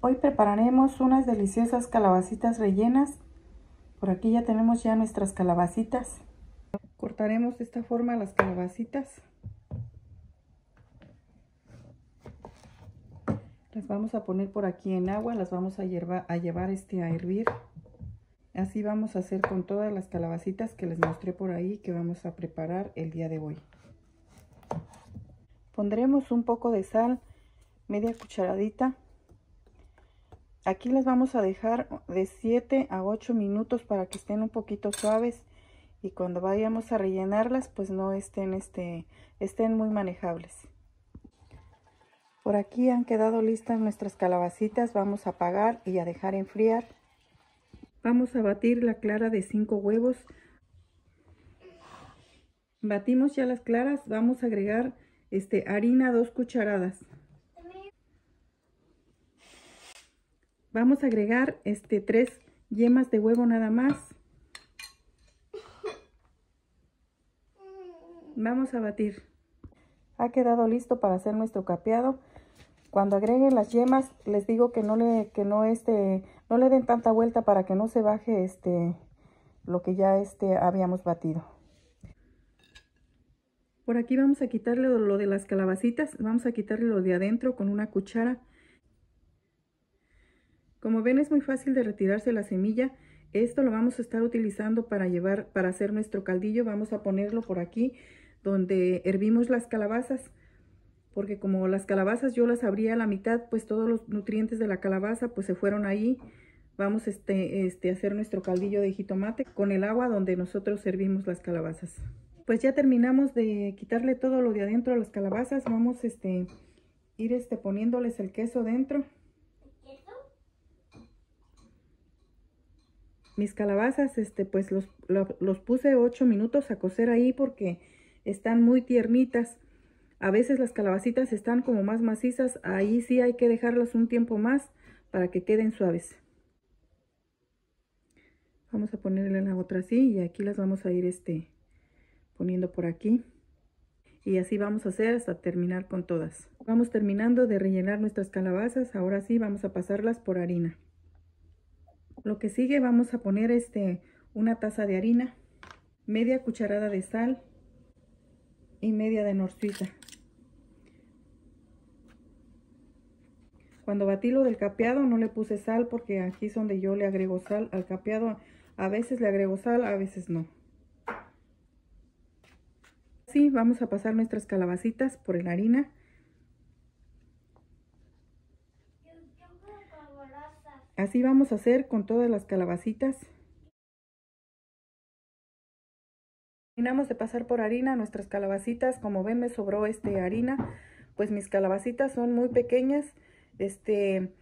Hoy prepararemos unas deliciosas calabacitas rellenas. Por aquí ya tenemos ya nuestras calabacitas. Cortaremos de esta forma las calabacitas. Las vamos a poner por aquí en agua, las vamos a, llevar, a llevar este a hervir. Así vamos a hacer con todas las calabacitas que les mostré por ahí que vamos a preparar el día de hoy. Pondremos un poco de sal, media cucharadita. Aquí las vamos a dejar de 7 a 8 minutos para que estén un poquito suaves y cuando vayamos a rellenarlas pues no estén, este, estén muy manejables. Por aquí han quedado listas nuestras calabacitas, vamos a apagar y a dejar enfriar. Vamos a batir la clara de 5 huevos. Batimos ya las claras, vamos a agregar este, harina 2 cucharadas. Vamos a agregar este, 3 yemas de huevo nada más. Vamos a batir. Ha quedado listo para hacer nuestro capeado. Cuando agreguen las yemas, les digo que no le, que no este, no le den tanta vuelta para que no se baje este, lo que ya este, habíamos batido. Por aquí vamos a quitarle lo de las calabacitas, vamos a quitarle lo de adentro con una cuchara. Como ven es muy fácil de retirarse la semilla. Esto lo vamos a estar utilizando para llevar, para hacer nuestro caldillo. Vamos a ponerlo por aquí donde hervimos las calabazas, porque como las calabazas yo las abría a la mitad, pues todos los nutrientes de la calabaza pues se fueron ahí. Vamos este, este, a hacer nuestro caldillo de jitomate con el agua donde nosotros servimos las calabazas. Pues ya terminamos de quitarle todo lo de adentro a las calabazas. Vamos este, ir este, poniéndoles el queso dentro. Mis calabazas, este, pues los, puse 8 minutos a cocer ahí porque están muy tiernitas. A veces las calabacitas están como más macizas, ahí sí hay que dejarlas un tiempo más para que queden suaves. Vamos a ponerle la otra así y aquí las vamos a ir este, poniendo por aquí. Y así vamos a hacer hasta terminar con todas. Vamos terminando de rellenar nuestras calabazas, ahora sí vamos a pasarlas por harina. Lo que sigue vamos a poner este, una taza de harina, media cucharada de sal, y media de norsuita. Cuando batí lo del capeado no le puse sal porque aquí es donde yo le agrego sal al capeado. A veces le agrego sal, a veces no. Así vamos a pasar nuestras calabacitas por la harina. Así vamos a hacer con todas las calabacitas. Terminamos de pasar por harina nuestras calabacitas. Como ven me sobró este harina. Pues mis calabacitas son muy pequeñas. Este,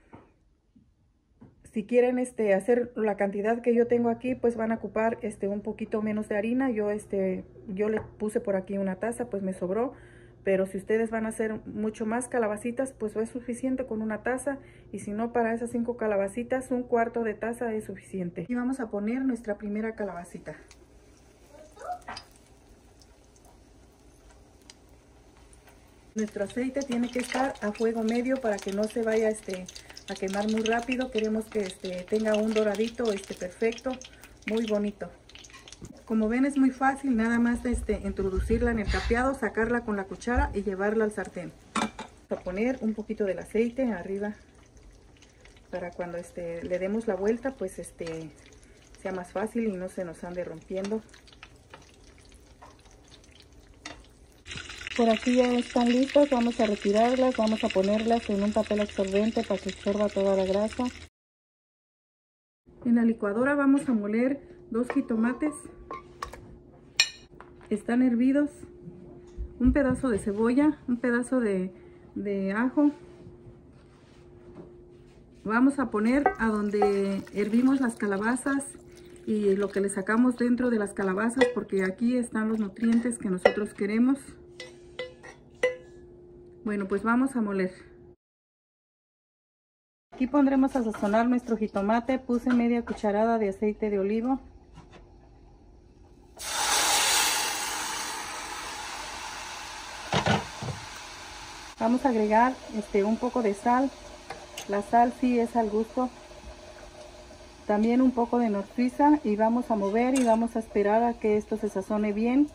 si quieren este, hacer la cantidad que yo tengo aquí, pues van a ocupar este, un poquito menos de harina. Yo, este, yo le puse por aquí una taza, pues me sobró. Pero si ustedes van a hacer mucho más calabacitas, pues es suficiente con una taza. Y si no, para esas cinco calabacitas, un cuarto de taza es suficiente. Y vamos a poner nuestra primera calabacita. Nuestro aceite tiene que estar a fuego medio para que no se vaya este, a quemar muy rápido. Queremos que este, tenga un doradito este, perfecto, muy bonito. Como ven es muy fácil, nada más este, introducirla en el capeado, sacarla con la cuchara y llevarla al sartén. Vamos a poner un poquito del aceite arriba para cuando este, le demos la vuelta pues este, sea más fácil y no se nos ande rompiendo. Por aquí ya están listas, vamos a retirarlas, vamos a ponerlas en un papel absorbente para que absorba toda la grasa. En la licuadora vamos a moler dos jitomates. Están hervidos. Un pedazo de cebolla, un pedazo de, ajo. Vamos a poner a donde hervimos las calabazas y lo que le sacamos dentro de las calabazas porque aquí están los nutrientes que nosotros queremos. Bueno, pues vamos a moler. Aquí pondremos a sazonar nuestro jitomate. Puse media cucharada de aceite de olivo. Vamos a agregar este, un poco de sal. La sal sí es al gusto. También un poco de norfrisa y vamos a mover y vamos a esperar a que esto se sazone bien.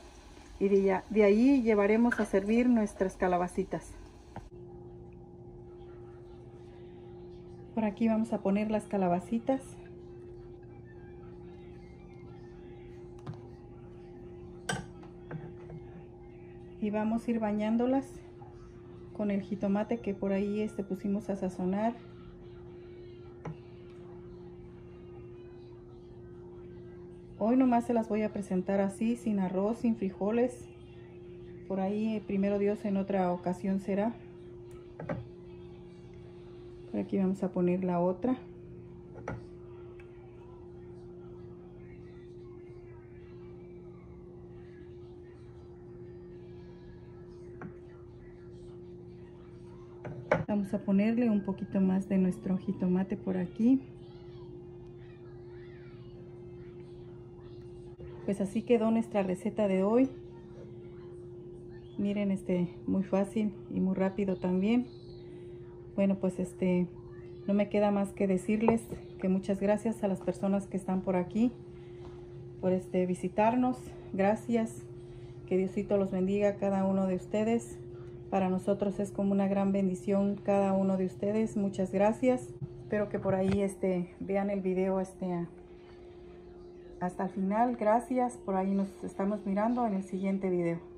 Y de, de ahí llevaremos a servir nuestras calabacitas. Por aquí vamos a poner las calabacitas. Y vamos a ir bañándolas con el jitomate que por ahí este pusimos a sazonar. Hoy nomás se las voy a presentar así, sin arroz, sin frijoles. Por ahí, eh, primero Dios, en otra ocasión será. Por aquí vamos a poner la otra. Vamos a ponerle un poquito más de nuestro jitomate por aquí. Pues así quedó nuestra receta de hoy. Miren, este, muy fácil y muy rápido también. Bueno, pues este, no me queda más que decirles que muchas gracias a las personas que están por aquí, por este, visitarnos. Gracias. Que Diosito los bendiga a cada uno de ustedes. Para nosotros es como una gran bendición cada uno de ustedes. Muchas gracias. Espero que por ahí este, vean el video este, hasta el final. Gracias. Por ahí nos estamos mirando en el siguiente video.